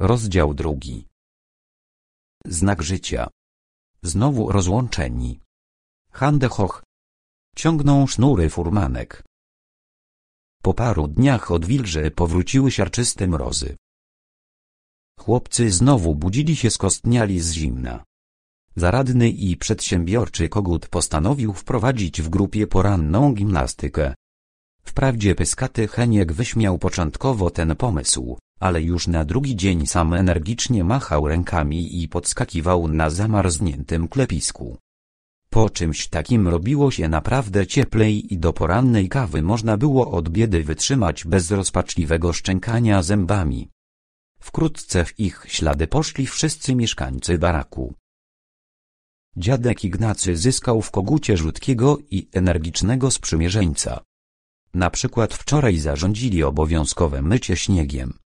Rozdział drugi. Znak życia. Znowu rozłączeni. Handehoch. Ciągną sznury furmanek. Po paru dniach od wilży powróciły siarczyste mrozy. Chłopcy znowu budzili się skostniali z zimna. Zaradny i przedsiębiorczy kogut postanowił wprowadzić w grupie poranną gimnastykę. Wprawdzie pyskaty Heniek wyśmiał początkowo ten pomysł, ale już na drugi dzień sam energicznie machał rękami i podskakiwał na zamarzniętym klepisku. Po czymś takim robiło się naprawdę cieplej i do porannej kawy można było od biedy wytrzymać bez rozpaczliwego szczękania zębami. Wkrótce w ich ślady poszli wszyscy mieszkańcy baraku. Dziadek Ignacy zyskał w kogucie rzutkiego i energicznego sprzymierzeńca. Na przykład wczoraj zarządzili obowiązkowe mycie śniegiem.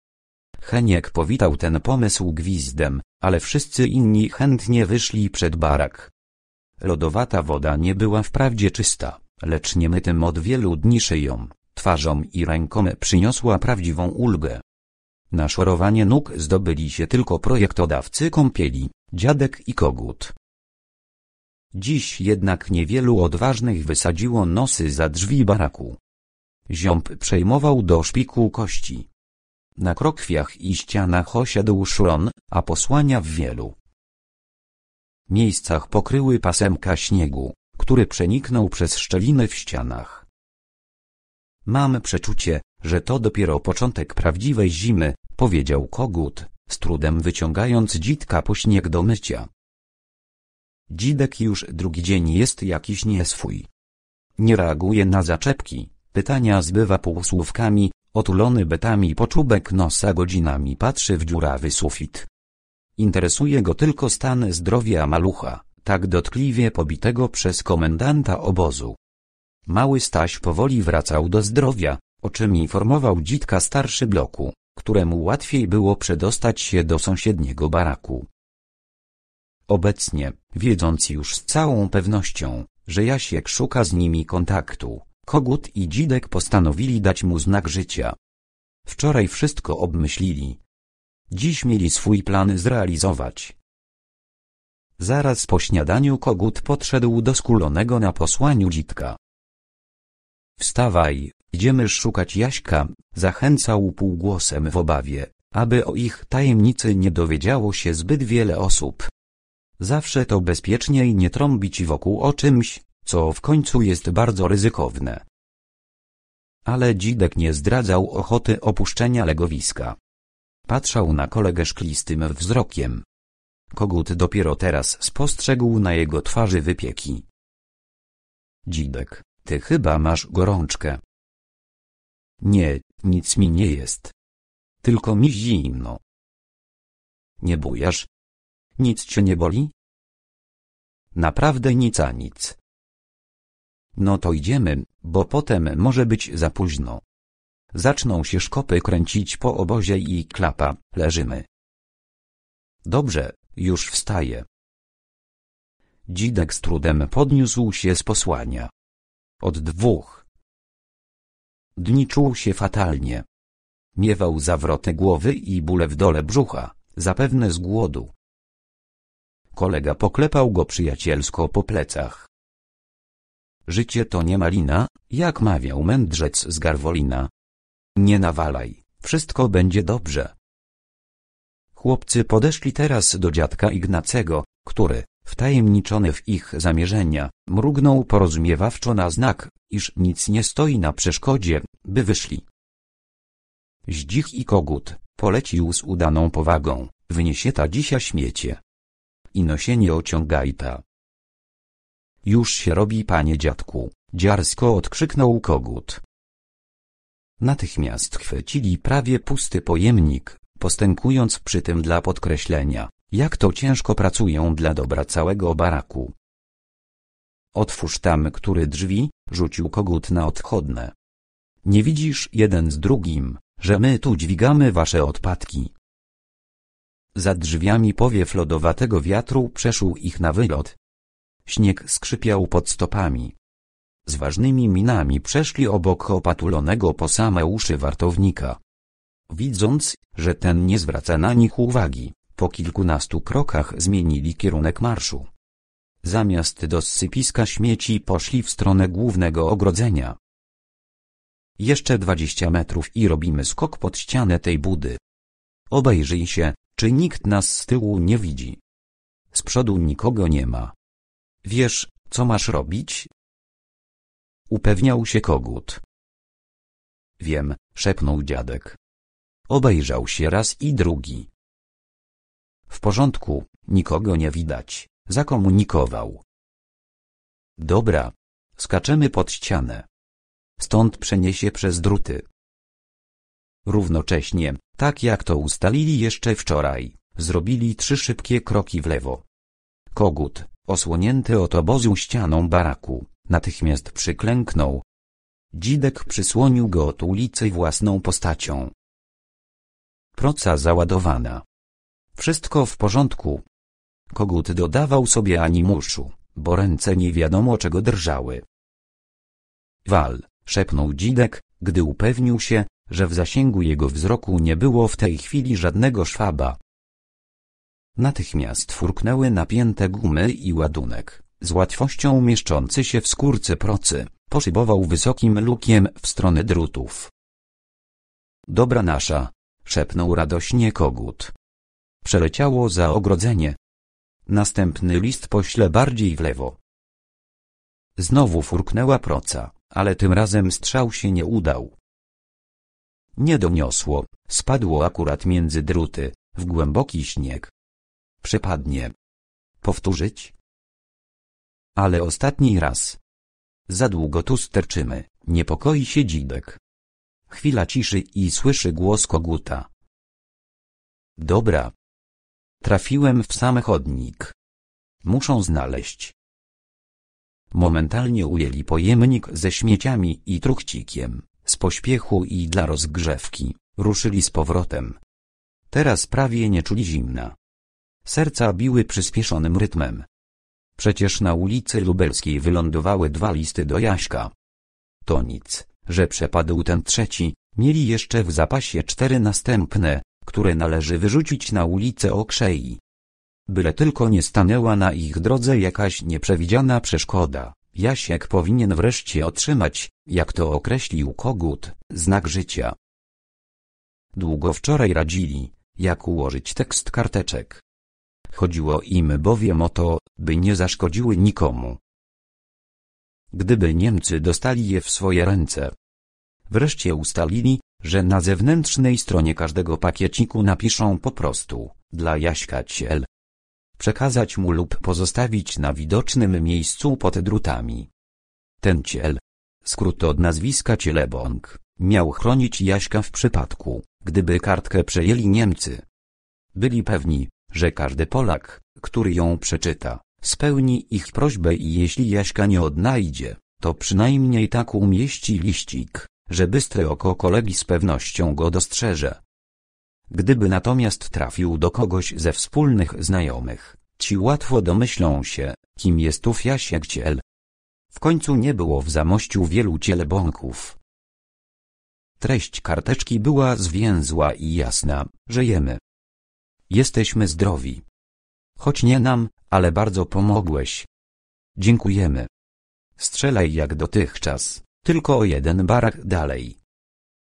Heniek powitał ten pomysł gwizdem, ale wszyscy inni chętnie wyszli przed barak. Lodowata woda nie była wprawdzie czysta, lecz niemytym od wielu dni szyją, twarzą i ręką przyniosła prawdziwą ulgę. Na szorowanie nóg zdobyli się tylko projektodawcy kąpieli, dziadek i kogut. Dziś jednak niewielu odważnych wysadziło nosy za drzwi baraku. Ziąb przejmował do szpiku kości. Na krokwiach i ścianach osiadł szron, a posłania w wielu miejscach pokryły pasemka śniegu, który przeniknął przez szczeliny w ścianach. Mam przeczucie, że to dopiero początek prawdziwej zimy, powiedział kogut, z trudem wyciągając dzitka po śnieg do mycia. Dzidek już drugi dzień jest jakiś nieswój. Nie reaguje na zaczepki, pytania zbywa półsłówkami, otulony betami poczubek nosa godzinami patrzy w dziurawy sufit. Interesuje go tylko stan zdrowia malucha, tak dotkliwie pobitego przez komendanta obozu. Mały Staś powoli wracał do zdrowia, o czym informował dzitka starszy bloku, któremu łatwiej było przedostać się do sąsiedniego baraku. Obecnie, wiedząc już z całą pewnością, że Jasiek szuka z nimi kontaktu, Kogut i Dzidek postanowili dać mu znak życia. Wczoraj wszystko obmyślili, Dziś mieli swój plan zrealizować. Zaraz po śniadaniu kogut podszedł do skulonego na posłaniu dzitka. Wstawaj, idziemy szukać Jaśka, zachęcał półgłosem w obawie, aby o ich tajemnicy nie dowiedziało się zbyt wiele osób. Zawsze to bezpieczniej nie trąbić wokół o czymś, co w końcu jest bardzo ryzykowne. Ale dzidek nie zdradzał ochoty opuszczenia legowiska. Patrzał na kolegę szklistym wzrokiem. Kogut dopiero teraz spostrzegł na jego twarzy wypieki. Dzidek, ty chyba masz gorączkę. Nie, nic mi nie jest. Tylko mi zimno. Nie bujasz? Nic cię nie boli? Naprawdę nic a nic. No to idziemy, bo potem może być za późno. Zaczną się szkopy kręcić po obozie i klapa, leżymy. Dobrze, już wstaję. Dzidek z trudem podniósł się z posłania. Od dwóch dni czuł się fatalnie. Miewał zawroty głowy i bóle w dole brzucha, zapewne z głodu. Kolega poklepał go przyjacielsko po plecach. Życie to nie malina, jak mawiał mędrzec z Garwolina, nie nawalaj, wszystko będzie dobrze. Chłopcy podeszli teraz do dziadka Ignacego, który, wtajemniczony w ich zamierzenia, mrugnął porozumiewawczo na znak, iż nic nie stoi na przeszkodzie, by wyszli. Zdzich i kogut, polecił z udaną powagą, wyniesie ta dzisiaj śmiecie. Ino się nie ociągaj ta. Już się robi panie dziadku, dziarsko odkrzyknął kogut. Natychmiast chwycili prawie pusty pojemnik, postękując przy tym dla podkreślenia, jak to ciężko pracują dla dobra całego baraku. Otwórz tam który drzwi, rzucił kogut na odchodne. Nie widzisz jeden z drugim, że my tu dźwigamy wasze odpadki. Za drzwiami powiew lodowatego wiatru przeszył ich na wylot. Śnieg skrzypiał pod stopami. Z ważnymi minami przeszli obok opatulonego po same uszy wartownika. Widząc, że ten nie zwraca na nich uwagi, po kilkunastu krokach zmienili kierunek marszu. Zamiast do sypiska śmieci poszli w stronę głównego ogrodzenia. Jeszcze dwadzieścia metrów i robimy skok pod ścianę tej budy. Obejrzyj się, czy nikt nas z tyłu nie widzi. Z przodu nikogo nie ma. Wiesz, co masz robić? Upewniał się kogut. Wiem, szepnął dziadek. Obejrzał się raz i drugi. W porządku, nikogo nie widać, zakomunikował. Dobra, skaczemy pod ścianę. Stąd przeniesie przez druty. Równocześnie, tak jak to ustalili jeszcze wczoraj, zrobili trzy szybkie kroki w lewo. Kogut, osłonięty od obozu ścianą baraku, natychmiast przyklęknął. Dzidek przysłonił go od ulicy własną postacią. Proca załadowana. Wszystko w porządku. Kogut dodawał sobie animuszu, bo ręce nie wiadomo czego drżały. Wal, szepnął dzidek, gdy upewnił się, że w zasięgu jego wzroku nie było w tej chwili żadnego szwaba. Natychmiast furknęły napięte gumy i ładunek, z łatwością mieszczący się w skórce procy, poszybował wysokim lukiem w stronę drutów. Dobra nasza, szepnął radośnie kogut. Przeleciało za ogrodzenie. Następny list pośle bardziej w lewo. Znowu furknęła proca, ale tym razem strzał się nie udał. Nie doniosło, spadło akurat między druty, w głęboki śnieg. Przypadnie. Powtórzyć? Ale ostatni raz. Za długo tu sterczymy, niepokoi się dzidek. Chwila ciszy i słyszy głos koguta. Dobra. Trafiłem w sam chodnik. Muszą znaleźć. Momentalnie ujęli pojemnik ze śmieciami i truchcikiem, z pośpiechu i dla rozgrzewki, ruszyli z powrotem. Teraz prawie nie czuli zimna. Serca biły przyspieszonym rytmem. Przecież na ulicy Lubelskiej wylądowały dwa listy do Jaśka. To nic, że przepadł ten trzeci, mieli jeszcze w zapasie cztery następne, które należy wyrzucić na ulicę Okrzei. Byle tylko nie stanęła na ich drodze jakaś nieprzewidziana przeszkoda. Jasiek powinien wreszcie otrzymać, jak to określił kogut, znak życia. Długo wczoraj radzili, jak ułożyć tekst karteczek. Chodziło im bowiem o to, by nie zaszkodziły nikomu. Gdyby Niemcy dostali je w swoje ręce. Wreszcie ustalili, że na zewnętrznej stronie każdego pakieciku napiszą po prostu, dla Jaśka Ciel. Przekazać mu lub pozostawić na widocznym miejscu pod drutami. Ten Ciel, skrót od nazwiska Cielebąk, miał chronić Jaśka w przypadku, gdyby kartkę przejęli Niemcy. Byli pewni, że każdy Polak, który ją przeczyta, spełni ich prośbę i jeśli Jaśka nie odnajdzie, to przynajmniej tak umieści liścik, że bystre oko kolegi z pewnością go dostrzeże. Gdyby natomiast trafił do kogoś ze wspólnych znajomych, ci łatwo domyślą się, kim jest ów Jasiek Ciel. W końcu nie było w Zamościu wielu cielebąków. Treść karteczki była zwięzła i jasna, żyjemy. Jesteśmy zdrowi. Choć nie nam, ale bardzo pomogłeś. Dziękujemy. Strzelaj jak dotychczas, tylko o jeden barak dalej.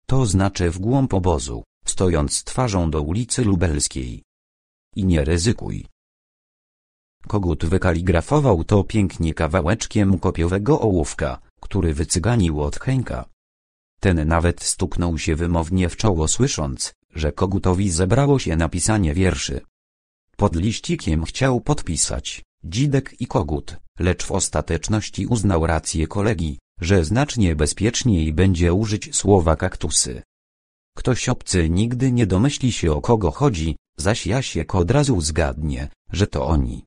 To znaczy w głąb obozu, stojąc twarzą do ulicy Lubelskiej. I nie ryzykuj. Kogut wykaligrafował to pięknie kawałeczkiem kopiowego ołówka, który wycyganił od Henka. Ten nawet stuknął się wymownie w czoło słysząc, że kogutowi zebrało się napisanie wierszy. Pod liścikiem chciał podpisać Dzidek i kogut, lecz w ostateczności uznał rację kolegi, że znacznie bezpieczniej będzie użyć słowa kaktusy. Ktoś obcy nigdy nie domyśli się o kogo chodzi, zaś Jasiek od razu zgadnie, że to oni.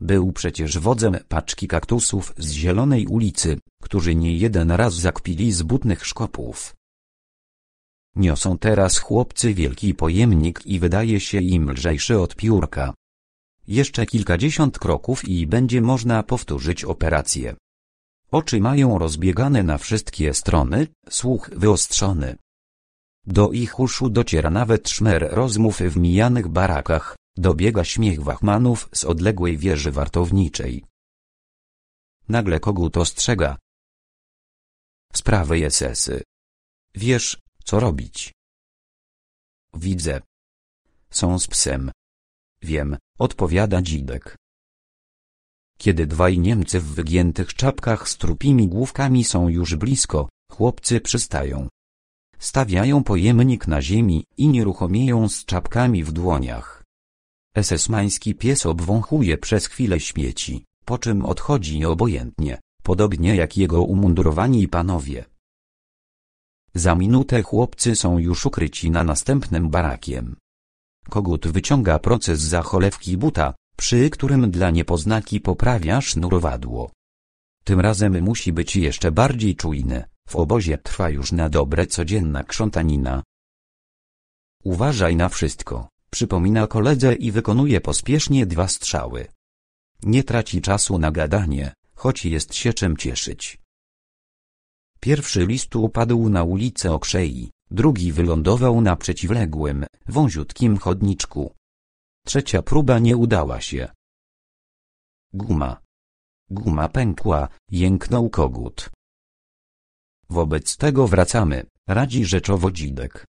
Był przecież wodzem paczki kaktusów z zielonej ulicy, którzy nie jeden raz zakpili z butnych szkopów. Niosą teraz chłopcy wielki pojemnik i wydaje się im lżejszy od piórka. Jeszcze kilkadziesiąt kroków i będzie można powtórzyć operację. Oczy mają rozbiegane na wszystkie strony, słuch wyostrzony. Do ich uszu dociera nawet szmer rozmów w mijanych barakach, dobiega śmiech wachmanów z odległej wieży wartowniczej. Nagle kogut ostrzega. Sprawy SS-y. Wiesz, co robić. Widzę. Są z psem. Wiem, odpowiada dzidek. Kiedy dwaj Niemcy w wygiętych czapkach z trupimi główkami są już blisko, chłopcy przystają. Stawiają pojemnik na ziemi i nieruchomieją z czapkami w dłoniach. Esesmański pies obwąchuje przez chwilę śmieci, po czym odchodzi obojętnie, podobnie jak jego umundurowani panowie. Za minutę chłopcy są już ukryci na następnym barakiem. Kogut wyciąga proces za cholewki buta, przy którym dla niepoznaki poprawia sznurowadło. Tym razem musi być jeszcze bardziej czujny, w obozie trwa już na dobre codzienna krzątanina. Uważaj na wszystko, przypomina koledze i wykonuje pospiesznie dwa strzały. Nie traci czasu na gadanie, choć jest się czym cieszyć. Pierwszy list upadł na ulicę Okrzei, drugi wylądował na przeciwległym, wąziutkim chodniczku. Trzecia próba nie udała się. Guma. Guma pękła, jęknął kogut. Wobec tego wracamy, radzi rzeczowo dzidek.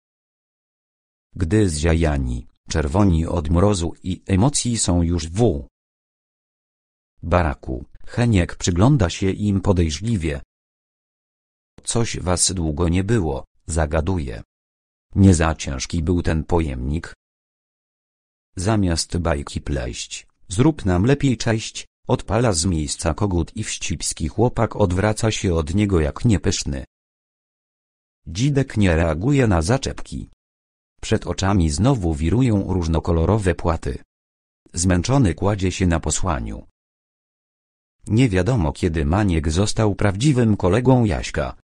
Gdy zjajani, czerwoni od mrozu i emocji są już w baraku, Heniek przygląda się im podejrzliwie. Coś was długo nie było, zagaduje. Nie za ciężki był ten pojemnik. Zamiast bajki pleść, zrób nam lepiej cześć, odpala z miejsca kogut i wścibski chłopak odwraca się od niego jak niepyszny. Dzidek nie reaguje na zaczepki. Przed oczami znowu wirują różnokolorowe płaty. Zmęczony kładzie się na posłaniu. Nie wiadomo kiedy Maniek został prawdziwym kolegą Jaśka.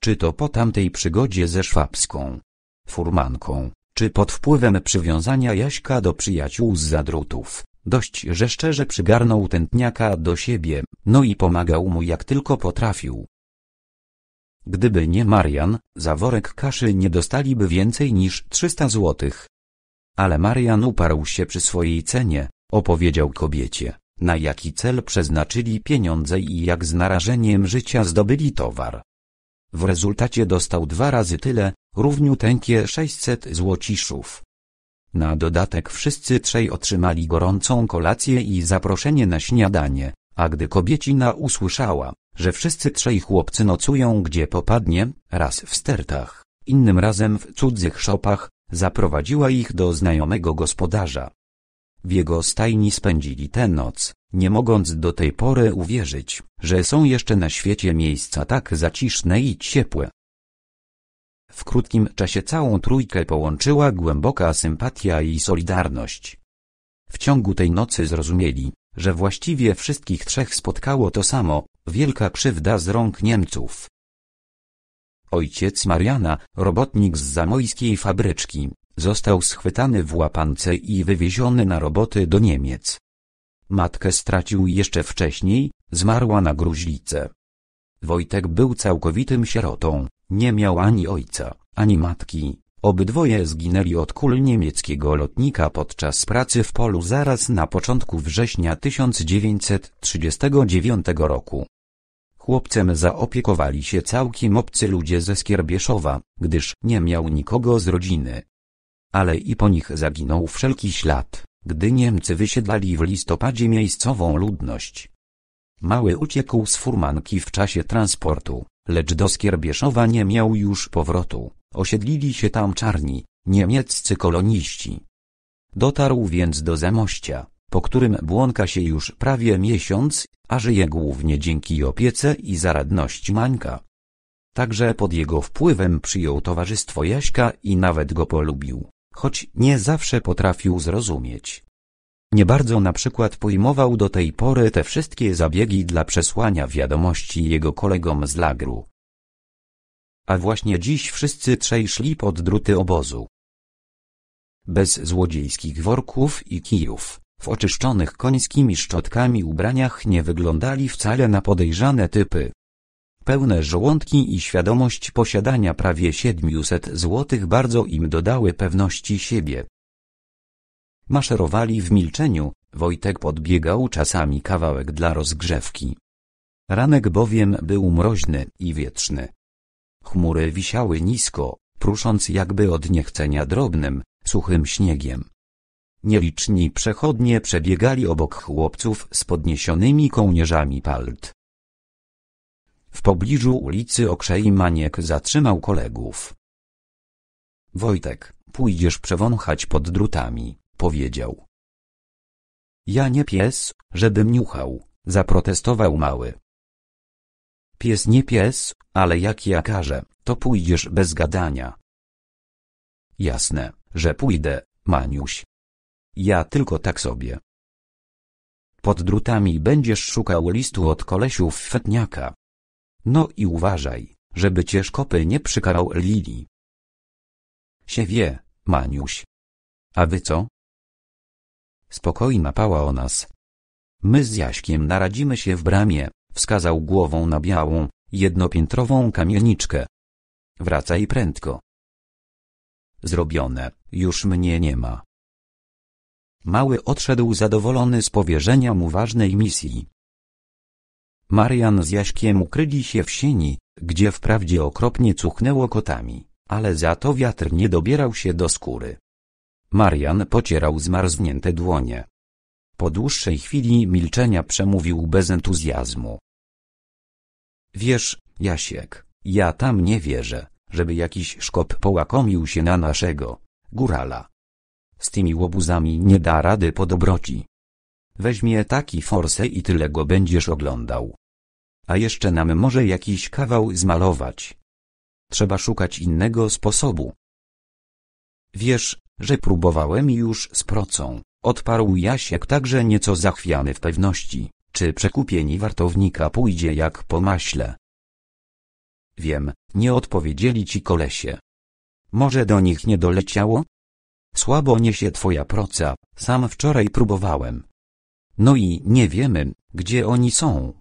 Czy to po tamtej przygodzie ze szwabską furmanką, czy pod wpływem przywiązania Jaśka do przyjaciół z zadrutów. Dość, że szczerze przygarnął tętniaka do siebie, no i pomagał mu jak tylko potrafił. Gdyby nie Marian, za worek kaszy nie dostaliby więcej niż 300 złotych. Ale Marian uparł się przy swojej cenie, opowiedział kobiecie, na jaki cel przeznaczyli pieniądze i jak z narażeniem życia zdobyli towar. W rezultacie dostał dwa razy tyle, równiuteńkie 600 złociszów. Na dodatek wszyscy trzej otrzymali gorącą kolację i zaproszenie na śniadanie, a gdy kobiecina usłyszała, że wszyscy trzej chłopcy nocują gdzie popadnie, raz w stertach, innym razem w cudzych szopach, zaprowadziła ich do znajomego gospodarza. W jego stajni spędzili tę noc, nie mogąc do tej pory uwierzyć, że są jeszcze na świecie miejsca tak zaciszne i ciepłe. W krótkim czasie całą trójkę połączyła głęboka sympatia i solidarność. W ciągu tej nocy zrozumieli, że właściwie wszystkich trzech spotkało to samo, wielka krzywda z rąk Niemców. Ojciec Mariana, robotnik z zamojskiej fabryczki, został schwytany w łapance i wywieziony na roboty do Niemiec. Matkę stracił jeszcze wcześniej, zmarła na gruźlicę. Wojtek był całkowitym sierotą, nie miał ani ojca, ani matki. Obydwoje zginęli od kul niemieckiego lotnika podczas pracy w polu zaraz na początku września 1939 roku. Chłopcem zaopiekowali się całkiem obcy ludzie ze Skierbieszowa, gdyż nie miał nikogo z rodziny. Ale i po nich zaginął wszelki ślad, gdy Niemcy wysiedlali w listopadzie miejscową ludność. Mały uciekł z furmanki w czasie transportu, lecz do Skierbieszowa nie miał już powrotu, osiedlili się tam czarni, niemieccy koloniści. Dotarł więc do Zamościa, po którym błąka się już prawie miesiąc, a żyje głównie dzięki opiece i zaradności Mańka. Także pod jego wpływem przyjął towarzystwo Jaśka i nawet go polubił, choć nie zawsze potrafił zrozumieć. Nie bardzo na przykład pojmował do tej pory te wszystkie zabiegi dla przesłania wiadomości jego kolegom z lagru. A właśnie dziś wszyscy trzej szli pod druty obozu. Bez złodziejskich worków i kijów, w oczyszczonych końskimi szczotkami ubraniach nie wyglądali wcale na podejrzane typy. Pełne żołądki i świadomość posiadania prawie 700 złotych bardzo im dodały pewności siebie. Maszerowali w milczeniu, Wojtek podbiegał czasami kawałek dla rozgrzewki. Ranek bowiem był mroźny i wietrzny. Chmury wisiały nisko, prusząc jakby od niechcenia drobnym, suchym śniegiem. Nieliczni przechodnie przebiegali obok chłopców z podniesionymi kołnierzami palt. W pobliżu ulicy Okrzej Maniek zatrzymał kolegów. Wojtek, pójdziesz przewąchać pod drutami, powiedział. Ja nie pies, żebym niuchał, zaprotestował mały. Pies nie pies, ale jak ja każę, to pójdziesz bez gadania. Jasne, że pójdę, Maniuś. Ja tylko tak sobie. Pod drutami będziesz szukał listu od kolesiów fetniaka. No i uważaj, żeby cię szkopy nie przykarał Lili. Sie wie, Maniuś. A wy co? Spokojna pała o nas. My z Jaśkiem naradzimy się w bramie, wskazał głową na białą, jednopiętrową kamieniczkę. Wracaj prędko. Zrobione, już mnie nie ma. Mały odszedł zadowolony z powierzenia mu ważnej misji. Marian z Jaśkiem ukryli się w sieni, gdzie wprawdzie okropnie cuchnęło kotami, ale za to wiatr nie dobierał się do skóry. Marian pocierał zmarznięte dłonie. Po dłuższej chwili milczenia przemówił bez entuzjazmu. Wiesz, Jasiek, ja tam nie wierzę, żeby jakiś szkop połakomił się na naszego, górala. Z tymi łobuzami nie da rady po dobroci. Weźmie taki forsę i tyle go będziesz oglądał. A jeszcze nam może jakiś kawał zmalować. Trzeba szukać innego sposobu. Wiesz, że próbowałem już z procą, odparł Jasiek także nieco zachwiany w pewności, czy przekupieni wartownika pójdzie jak po maśle. Wiem, nie odpowiedzieli ci kolesie. Może do nich nie doleciało? Słabo niesie twoja proca, sam wczoraj próbowałem. No i nie wiemy, gdzie oni są.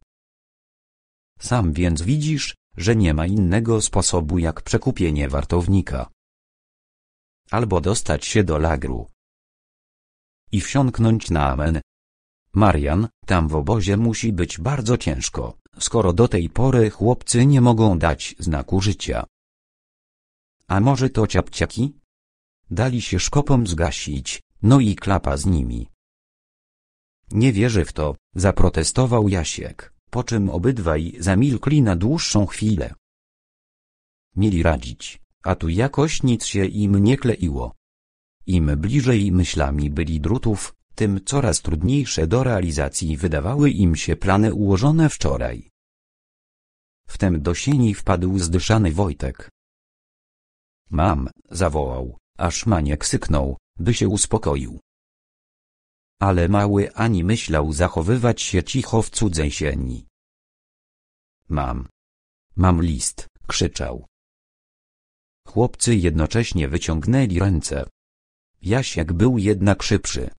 Sam więc widzisz, że nie ma innego sposobu jak przekupienie wartownika. Albo dostać się do lagru. I wsiąknąć na amen. Marian, tam w obozie musi być bardzo ciężko, skoro do tej pory chłopcy nie mogą dać znaku życia. A może to ciapciaki? Dali się szkopom zgasić, no i klapa z nimi. Nie wierzę w to, zaprotestował Jasiek, po czym obydwaj zamilkli na dłuższą chwilę. Mieli radzić, a tu jakoś nic się im nie kleiło. Im bliżej myślami byli drutów, tym coraz trudniejsze do realizacji wydawały im się plany ułożone wczoraj. Wtem do sieni wpadł zdyszany Wojtek. Mam, zawołał, aż Maniek syknął, by się uspokoił. Ale mały ani myślał zachowywać się cicho w cudzej sieni. Mam. Mam list, krzyczał. Chłopcy jednocześnie wyciągnęli ręce. Jasiek był jednak szybszy.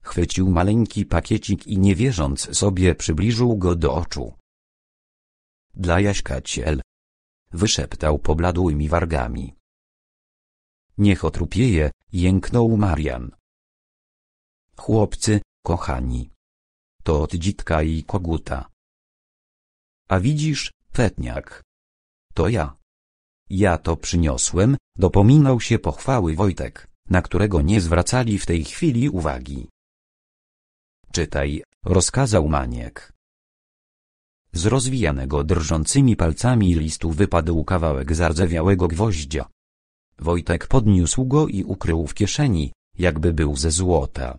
Chwycił maleńki pakiecik i nie wierząc sobie przybliżył go do oczu. Dla Jaśka ciel. Wyszeptał pobladłymi wargami. Niech otrupieje, jęknął Marian. Chłopcy, kochani. To od dzitka i koguta. A widzisz, Fetniak. To ja. Ja to przyniosłem, dopominał się pochwały Wojtek, na którego nie zwracali w tej chwili uwagi. Czytaj, rozkazał Maniek. Z rozwijanego drżącymi palcami listu wypadł kawałek zardzewiałego gwoździa. Wojtek podniósł go i ukrył w kieszeni, jakby był ze złota.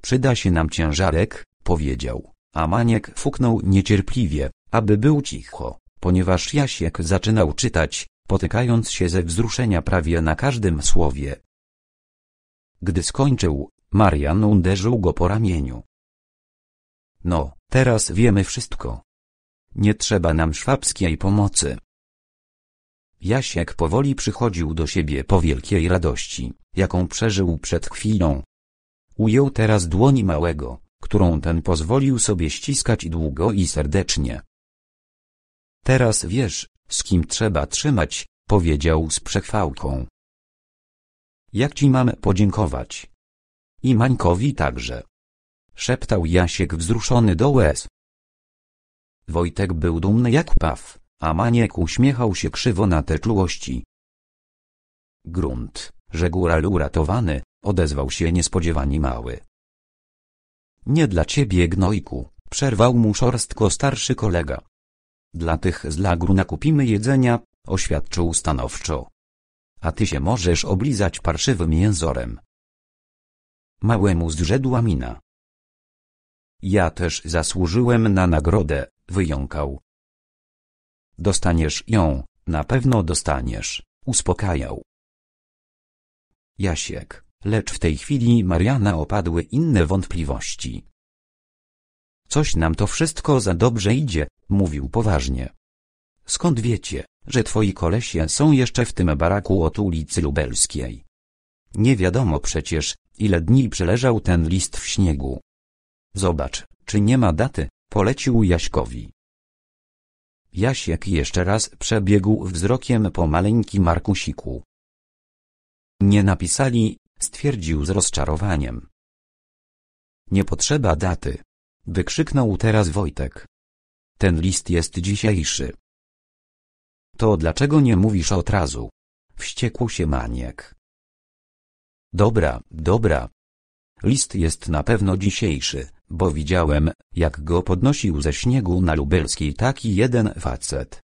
Przyda się nam ciężarek, powiedział, a Maniek fuknął niecierpliwie, aby był cicho, ponieważ Jasiek zaczynał czytać, potykając się ze wzruszenia prawie na każdym słowie. Gdy skończył, Marian uderzył go po ramieniu. No, teraz wiemy wszystko. Nie trzeba nam szwabskiej pomocy. Jasiek powoli przychodził do siebie po wielkiej radości, jaką przeżył przed chwilą. Ujął teraz dłoni małego, którą ten pozwolił sobie ściskać długo i serdecznie. Teraz wiesz, z kim trzeba trzymać, powiedział z przechwałką. Jak ci mam podziękować? I Mańkowi także. Szeptał Jasiek wzruszony do łez. Wojtek był dumny jak paw, a Maniek uśmiechał się krzywo na te czułości. Grunt, że góral uratowany, odezwał się niespodziewanie mały. Nie dla ciebie gnojku, przerwał mu szorstko starszy kolega. Dla tych z lagru nakupimy jedzenia, oświadczył stanowczo. A ty się możesz oblizać parszywym jęzorem. Małemu zrzedła mina. Ja też zasłużyłem na nagrodę, wyjąkał. Dostaniesz ją, na pewno dostaniesz, uspokajał. Jasiek, lecz w tej chwili Mariana opadły inne wątpliwości. Coś nam to wszystko za dobrze idzie, mówił poważnie. Skąd wiecie, że twoi kolesie są jeszcze w tym baraku od ulicy Lubelskiej? Nie wiadomo przecież, ile dni przeleżał ten list w śniegu. Zobacz, czy nie ma daty, polecił Jaśkowi. Jasiek jeszcze raz przebiegł wzrokiem po maleńkim Markusiku. Nie napisali, stwierdził z rozczarowaniem. Nie potrzeba daty. Wykrzyknął teraz Wojtek. Ten list jest dzisiejszy. To dlaczego nie mówisz od razu? Wściekł się maniek. Dobra, dobra. List jest na pewno dzisiejszy, bo widziałem, jak go podnosił ze śniegu na lubelskiej taki jeden facet.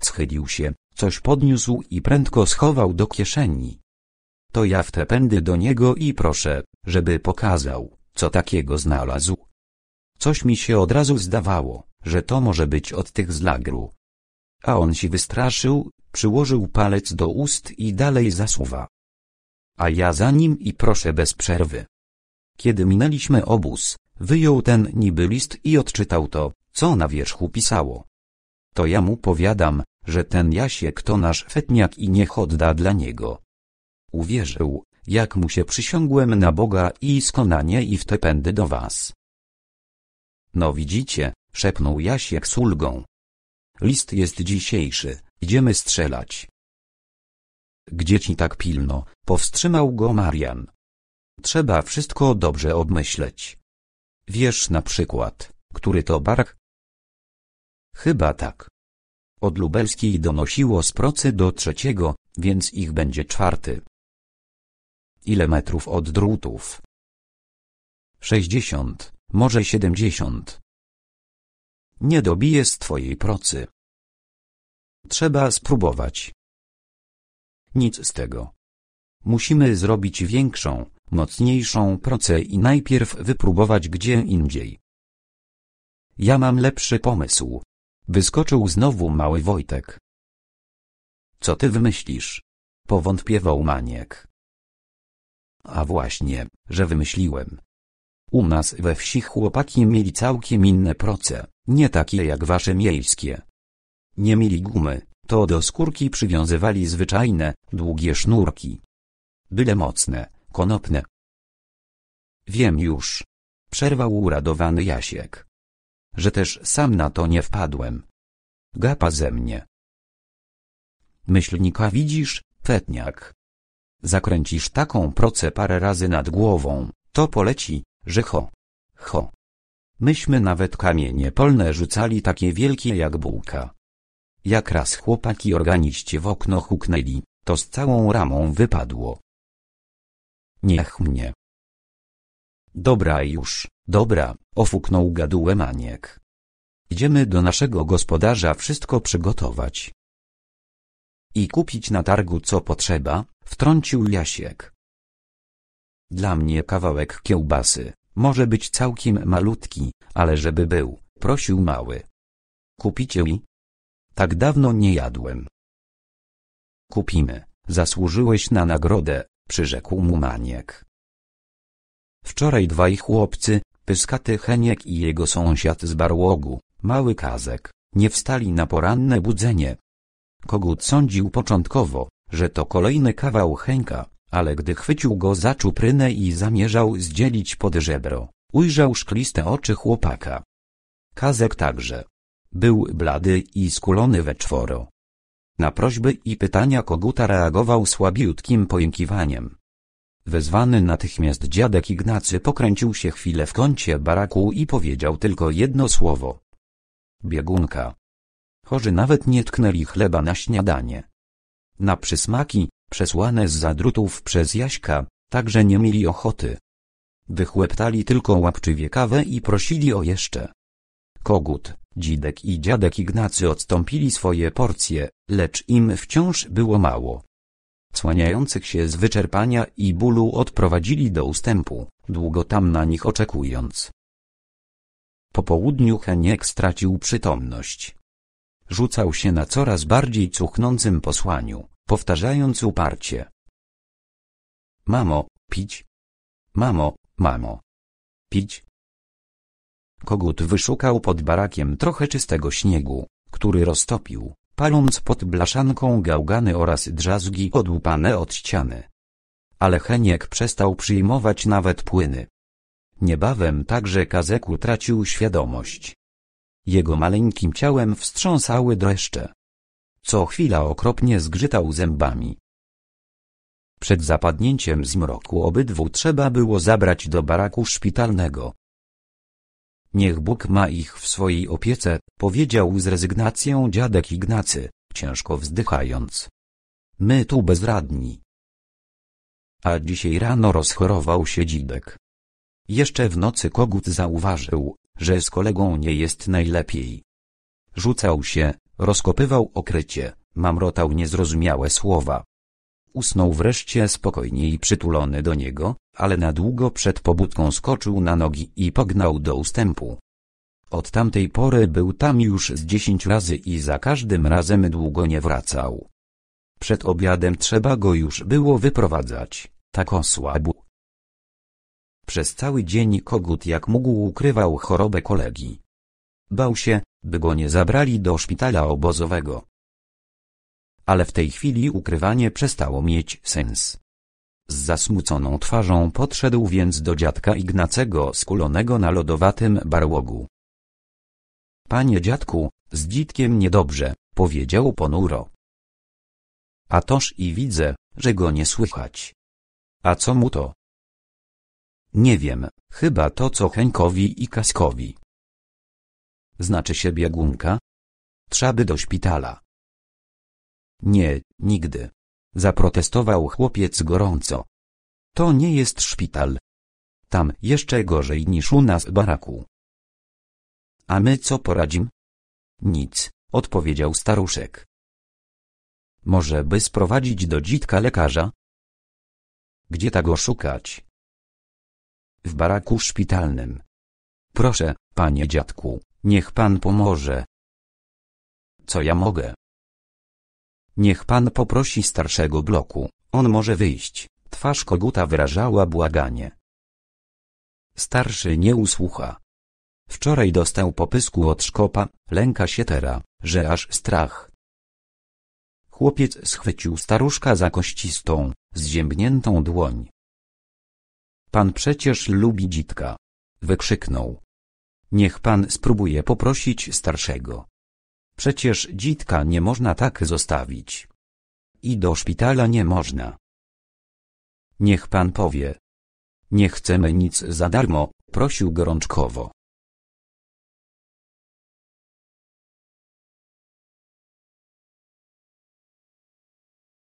Schylił się, coś podniósł i prędko schował do kieszeni. To ja w te pędy do niego i proszę, żeby pokazał, co takiego znalazł. Coś mi się od razu zdawało, że to może być od tych z lagru. A on się wystraszył, przyłożył palec do ust i dalej zasuwa. A ja za nim i proszę bez przerwy. Kiedy minęliśmy obóz, wyjął ten niby list i odczytał to, co na wierzchu pisało. To ja mu powiadam, że ten Jasiek to nasz fetniak i niech odda dla niego. Uwierzył, jak mu się przysiągłem na Boga i skonanie i w te pędy do was. No widzicie, szepnął Jasiek z ulgą. List jest dzisiejszy, idziemy strzelać. Gdzie ci tak pilno, powstrzymał go Marian. Trzeba wszystko dobrze obmyśleć. Wiesz na przykład, który to bark? Chyba tak. Od lubelskiej donosiło z procy do trzeciego, więc ich będzie czwarty. Ile metrów od drutów? Sześćdziesiąt, może siedemdziesiąt. Nie dobiję z twojej procy. Trzeba spróbować. Nic z tego. Musimy zrobić większą, mocniejszą procę i najpierw wypróbować gdzie indziej. Ja mam lepszy pomysł. Wyskoczył znowu mały Wojtek. Co ty wymyślisz? Powątpiewał maniek. A właśnie, że wymyśliłem. U nas we wsi chłopaki mieli całkiem inne proce, nie takie jak wasze miejskie. Nie mieli gumy, to do skórki przywiązywali zwyczajne, długie sznurki. Byle mocne, konopne. Wiem już. Przerwał uradowany Jasiek. Że też sam na to nie wpadłem. Gapa ze mnie. Myślnika widzisz, Petniak. Zakręcisz taką procę parę razy nad głową, to poleci, że ho, ho. Myśmy nawet kamienie polne rzucali takie wielkie jak bułka. Jak raz chłopaki organiście w okno huknęli, to z całą ramą wypadło. Niech mnie. Dobra już, dobra, ofuknął gadułę maniek. Idziemy do naszego gospodarza wszystko przygotować. I kupić na targu co potrzeba, wtrącił Jasiek. Dla mnie kawałek kiełbasy, może być całkiem malutki, ale żeby był, prosił mały. Kupicie i? Tak dawno nie jadłem. Kupimy, zasłużyłeś na nagrodę, przyrzekł mu maniek. Wczoraj dwaj chłopcy, pyskaty Heniek i jego sąsiad z Barłogu, mały Kazek, nie wstali na poranne budzenie. Kogut sądził początkowo, że to kolejny kawał Henka, ale gdy chwycił go za czuprynę i zamierzał zdzielić pod żebro, ujrzał szkliste oczy chłopaka. Kazek także. Był blady i skulony we czworo. Na prośby i pytania koguta reagował słabiutkim pojękiwaniem. Wezwany natychmiast dziadek Ignacy pokręcił się chwilę w kącie baraku i powiedział tylko jedno słowo. Biegunka. Chorzy nawet nie tknęli chleba na śniadanie. Na przysmaki, przesłane z zadrutów przez Jaśka, także nie mieli ochoty. Wychłeptali tylko łapczywie kawę i prosili o jeszcze. Kogut, dzidek i dziadek Ignacy odstąpili swoje porcje, lecz im wciąż było mało. Słaniających się z wyczerpania i bólu odprowadzili do ustępu, długo tam na nich oczekując. Po południu Heniek stracił przytomność. Rzucał się na coraz bardziej cuchnącym posłaniu, powtarzając uparcie. Mamo, pić. Mamo, mamo. Pić. Kogut wyszukał pod barakiem trochę czystego śniegu, który roztopił, paląc pod blaszanką gałgany oraz drzazgi odłupane od ściany. Ale Heniek przestał przyjmować nawet płyny. Niebawem także Kazeku tracił świadomość. Jego maleńkim ciałem wstrząsały dreszcze. Co chwila okropnie zgrzytał zębami. Przed zapadnięciem zmroku obydwu trzeba było zabrać do baraku szpitalnego. Niech Bóg ma ich w swojej opiece, powiedział z rezygnacją dziadek Ignacy, ciężko wzdychając. My tu bezradni. A dzisiaj rano rozchorował się dzidek. Jeszcze w nocy kogut zauważył, że z kolegą nie jest najlepiej. Rzucał się, rozkopywał okrycie, mamrotał niezrozumiałe słowa. Usnął wreszcie spokojniej przytulony do niego, ale na długo przed pobudką skoczył na nogi i pognał do ustępu. Od tamtej pory był tam już z dziesięć razy i za każdym razem długo nie wracał. Przed obiadem trzeba go już było wyprowadzać, tak osłabł. Przez cały dzień kogut jak mógł ukrywał chorobę kolegi. Bał się, by go nie zabrali do szpitala obozowego. Ale w tej chwili ukrywanie przestało mieć sens. Z zasmuconą twarzą podszedł więc do dziadka Ignacego skulonego na lodowatym barłogu. Panie dziadku, z dzitkiem niedobrze, powiedział ponuro. A toż i widzę, że go nie słychać. A co mu to? Nie wiem, chyba to co Henkowi i Kaskowi. Znaczy się biegunka? Trzeba do szpitala. Nie, nigdy. Zaprotestował chłopiec gorąco. To nie jest szpital. Tam jeszcze gorzej niż u nas baraku. A my co poradzim? Nic, odpowiedział staruszek. Może by sprowadzić do dzitka lekarza? Gdzie tak go szukać? W baraku szpitalnym. Proszę, panie dziadku, niech pan pomoże. Co ja mogę? Niech pan poprosi starszego bloku, on może wyjść. Twarz koguta wyrażała błaganie. Starszy nie usłucha. Wczoraj dostał popysku od szkopa, lęka się tera, że aż strach. Chłopiec schwycił staruszka za kościstą, zziębniętą dłoń. Pan przecież lubi dzitka. Wykrzyknął. Niech pan spróbuje poprosić starszego. Przecież dzitka nie można tak zostawić. I do szpitala nie można. Niech pan powie. Nie chcemy nic za darmo, prosił gorączkowo.